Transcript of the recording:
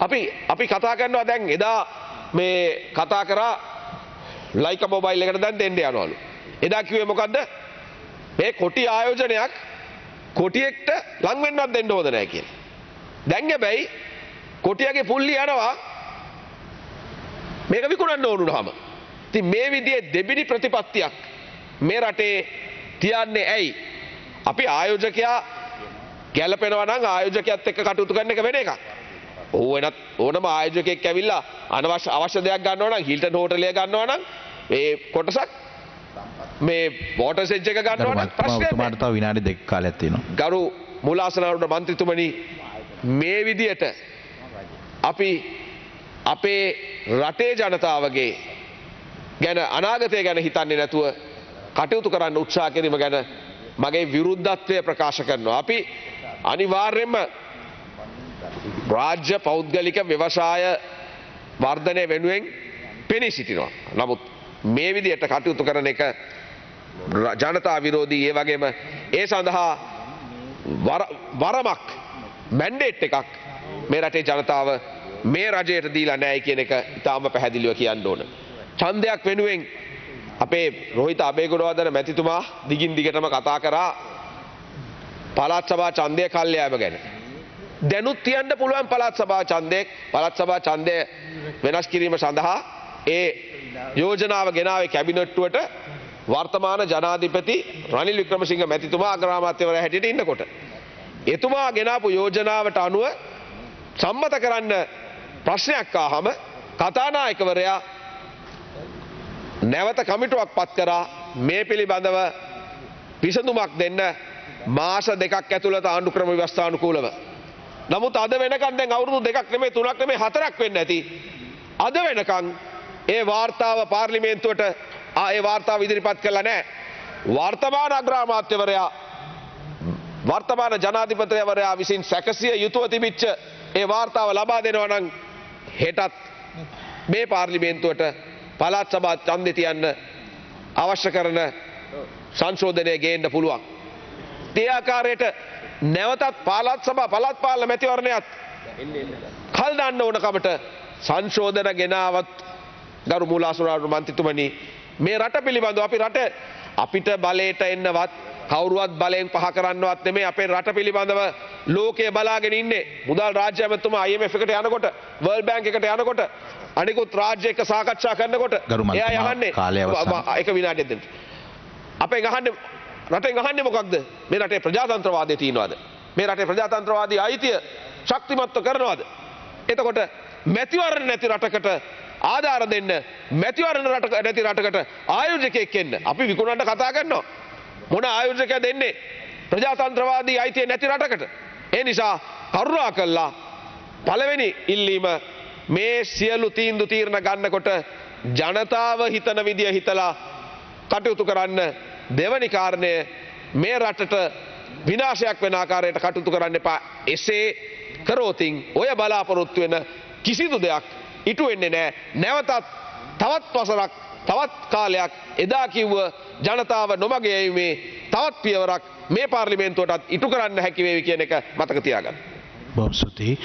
අපි අපි කතා කරනවා දැන් එදා මේ කතා කරා ලයික මොබයිල් එකට දැන් දෙන්න යනවලු. එදා කිව්වේ මොකද්ද? මේ කොටි ආයෝජනයක් කොටියෙක්ට ලං වෙන්නවත් දෙන්න හොඳ නැහැ කියලා. දැන් හැබැයි කොටියගේ පුල්ලි යනවා මේක විකුණන්න ඕනුනහම. ඉතින් මේ විදිහේ දෙබිඩි ප්‍රතිපත්තියක් මේ රටේ තියන්නේ ඇයි? අපි ආයෝජකයා ගැලපෙනවා නම් ආයෝජකයාත් එක්ක කටයුතු කරන එක වෙන එකක්. ඔහු වෙනත් ඕනම ආයෝජකයෙක් ඇවිල්ලා අනවශ්‍ය අවශ්‍ය දෙයක් ගන්නවා නම් හිල්ටන් හෝටලය ගන්නවා නම් ඒ කොටසක් මේ වෝටර් සෙජ් එක ගන්නවා නම් ප්‍රශ්නයක්. ඔබතුමාට තව විනාඩි දෙක කාලයක් තියෙනවා. ගරු මුලාසනාරුට මන්ත්‍රතුමනි මේ විදියට අපි අපේ රටේ ජනතාවගේ ගැන අනාගතය ගැන හිතන්නේ නැතුව කටයුතු කරන්න උත්සා කිරීම ගැන මගේ විරුද්ධත්වය ප්‍රකාශ කරනවා. අපි අනිවාර්යෙන්ම රාජ්‍ය පෞද්ගලික ව්‍යවසාය වර්ධනය වෙනුවෙන් පෙනී සිටිනවා. නමුත් මේ විදියට කටයුතු කරන එක ර- ජනතා විරෝධී ඒ වගේම ඒ සඳහා වර- වරමක් මැන්ඩේට් එකක් මේ රටේ ජනතාව මේ රජයට දීලා නෑයි කියන එක ඉතාම පැහැදිලිව කියන්න ඕන. චන්දයක් වෙනුවෙන් අපේ රොහිත අබේගොඩවදන මැතිතුමා දිගින් දිගටම කතා කරා පළාත් සභා චන්දය කල්්‍යයාම ගැන. දැනුත් තියන්න පුළුවන් පළාත් සභා චන්දයෙක් පළත් සභා චන්දය වෙනස් කිරීම සඳහා ඒ යෝජනාව ගෙනාව කැබිනට්ටුවට වර්තමාන ජනාධිපති රනිල් වික්‍රමසිංහ මැතිතුමා අග්‍රාමාත්‍යවර හැටියට ඉන්නකොට. එතුමා ගෙනාපු යෝජනාවට අනුව සම්මත කරන්න ප්‍රශ්නයක් ආහම කතානායකවරයා නැවත කමිටුවක් පත් කරා මේ පිළිබඳව විසඳුමක් දෙන්න මාස දෙකක් ඇතුළත ආණ්ඩු ක්‍රම ව්‍යවස්ථානුකූලව. නමුත් අද වෙනකන් දැන් අවුරුදු දෙකක් නෙමේ තුනක් නෙමේ හතරක් වෙන්න ඇති. අද වෙනකන් ඒ වාර්තාව පාර්ලිමේන්තුවට ආ ඒ වාර්තාව ඉදිරිපත් කළා නෑ. වර්තමාන අග්‍රාමාත්‍යවරයා වර්තමාන ජනාධිපතිවරයා විසින් සැකසිය යුතුව තිබිච්ච ඒ වාර්තාව ලබා දෙනවා නම් හෙටත් මේ පාර්ලිමේන්තුවට පළාත් සභා ඡන්දෙ තියන්න අවශ්‍ය කරන සංශෝධනය ගේන්න පුළුවන්. ඒ ආකාරයට නැවතත් පළාත් සභා පළාත් පාලන මැතිවරණයත් කල් දාන්න ඕනකමට සංශෝධන ගෙනාවත් ගරු මූලාසුරාරු මන්ත්‍රීතුමනි මේ රට පිළිබඳව අපි රට අපිට බලයට එන්නවත් කවුරුවත් බලයෙන් පහ කරන්නවත් නෙමේ අපේ රට පිළිබඳව ලෝකය බලාගෙන ඉන්නේ මුදල් රාජ්‍ය ඇමතුමා IMF එකට යනකොට World Bank එකට යනකොට අනිකුත් රාජ්‍ය එක්ක සාකච්ඡා කරනකොට එයා යහන්නේ කාලය අවසන්. එක විනාඩියක් දෙන්න. අපේ ගහන්නේ රටෙන් අහන්නේ මොකක්ද? මේ රටේ ප්‍රජාතන්ත්‍රවාදය තියනවාද? මේ රටේ ප්‍රජාතන්ත්‍රවාදී අයිතිය ශක්තිමත්ව කරනවාද? එතකොට මැතිවරණ නැති රටකට ආධාර දෙන්න මැතිවරණ රට නැති රටකට ආයෝජකයෙක් එන්න. අපි විකුණන්න කතා කරනවා. මොන ආයෝජකය දෙන්නේ? ප්‍රජාතන්ත්‍රවාදී අයිතිය නැති රටකට. ඒ නිසා කරුණා කල්ලා පළවෙනි ඉල්ලීම මේ සියලු තීන්දු තීරණ ගන්නකොට ජනතාව හිතන විදිය හිතලා කටයුතු කරන්න දෙවනි කාරණය මේ රටට විනාශයක් වෙන ආකාරයට කටයුතු කරන්න එපා. එසේ කරෝතින් ඔය බලාපොරොත්තු වෙන කිසිදු දෙයක් ඉටු වෙන්නේ නෑ. නැවතත් තවත් වසරක් තවත් කාලයක් එදා කිව්ව ජනතාව නොමගයීමේ තවත් පියවරක් මේ පාර්ලිමේන්තුවටත් ඉටු කරන්න හැකිවේවි කියන එක මතක තියාගන්න. බොහොම ස්තුතියි